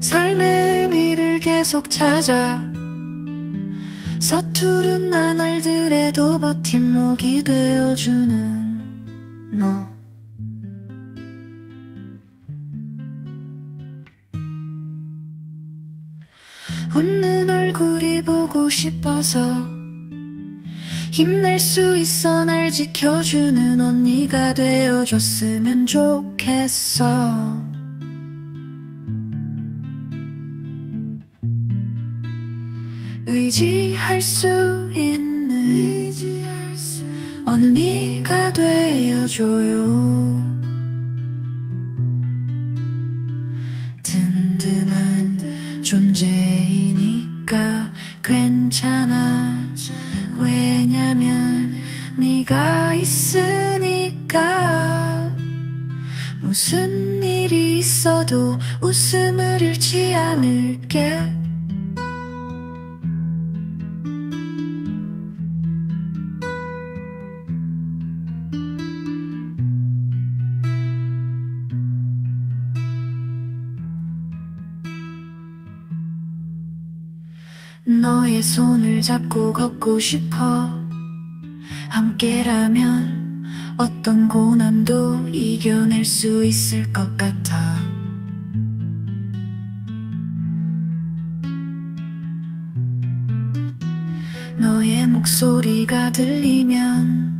삶의 의미를 계속 찾아 서투른 나날들에도 버팀목이 되어주는 너. 웃는 얼굴이 보고 싶어서 힘낼 수 있어 날 지켜주는 언니가 되어줬으면 좋겠어 의지할 수 있는 언니가 되어줘요. 든든한 존재이니까 괜찮아. 왜냐면 네가 있으니까 무슨 일이 있어도 웃음을 잃지 않을게 너의 손을 잡고 걷고 싶어. 함께라면 어떤 고난도 이겨낼 수 있을 것 같아. 너의 목소리가 들리면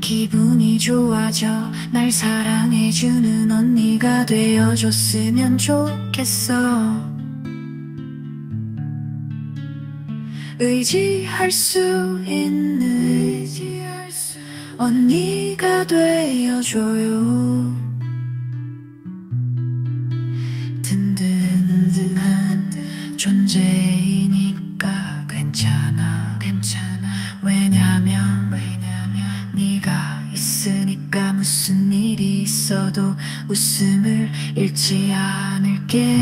기분이 좋아져 날 사랑해주는 언니가 되어줬으면 좋겠어 의지할 수 있는 언니가 되어줘요. 든든한 존재이니까 괜찮아. 괜찮아. 왜냐면 왜냐면 네가 있으니까 무슨 일이 있어도 웃음을 잃지 않을게.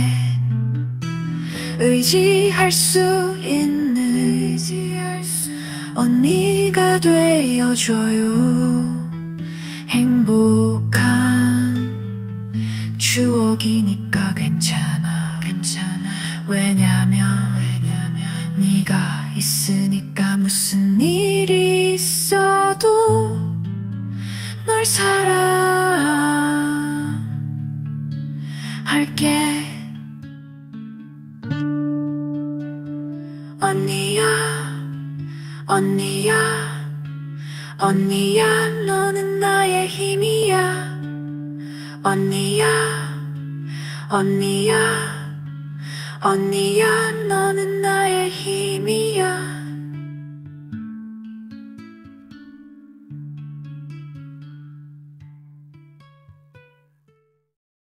의지할 수 있는 언니가 되어줘요. 행복한 추억이니까 괜찮아 괜찮아. 왜냐면 왜냐면 네가 있으니까 무슨 일이 있어도 널 사랑할게 언니야 언니야 언니야 너는 나의 힘이야. 언니야 언니야 언니야 너는 나의 힘